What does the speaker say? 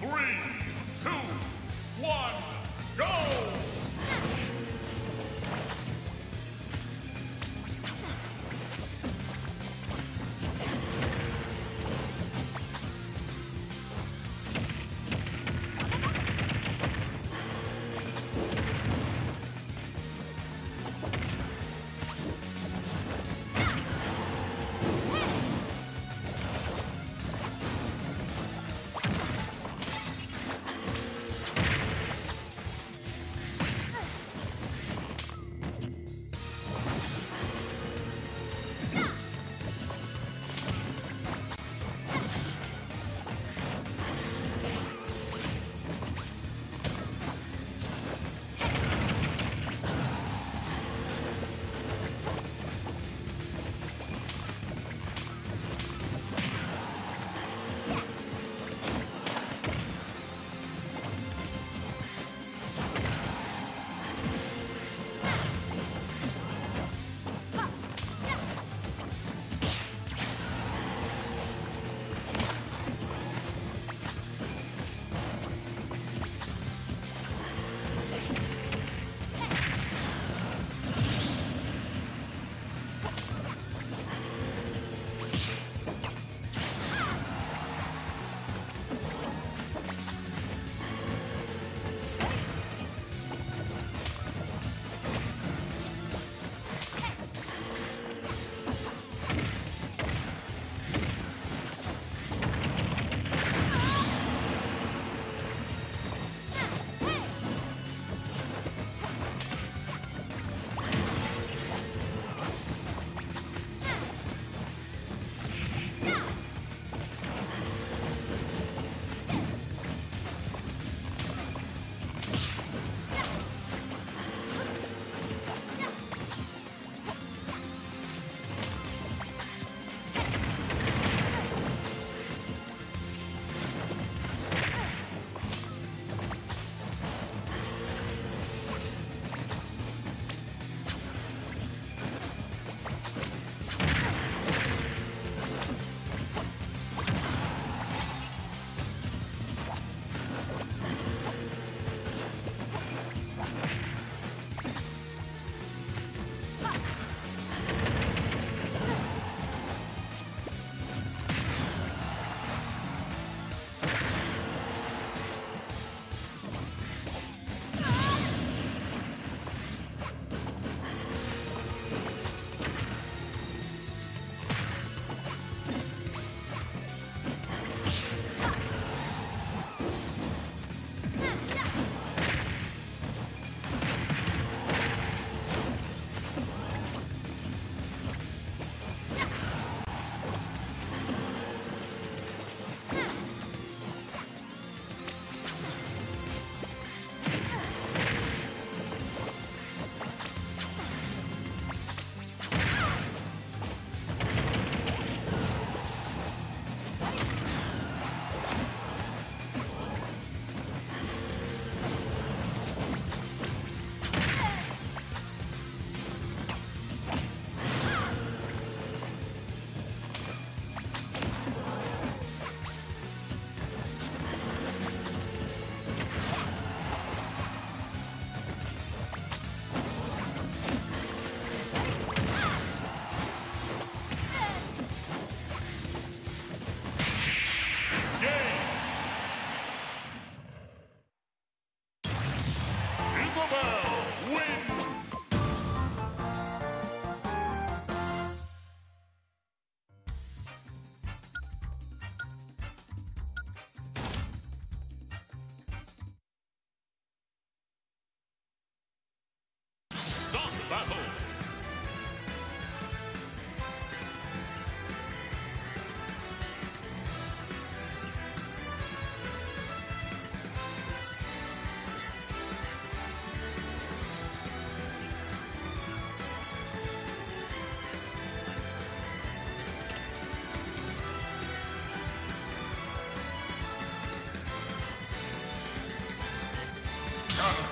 three, two, one. Come.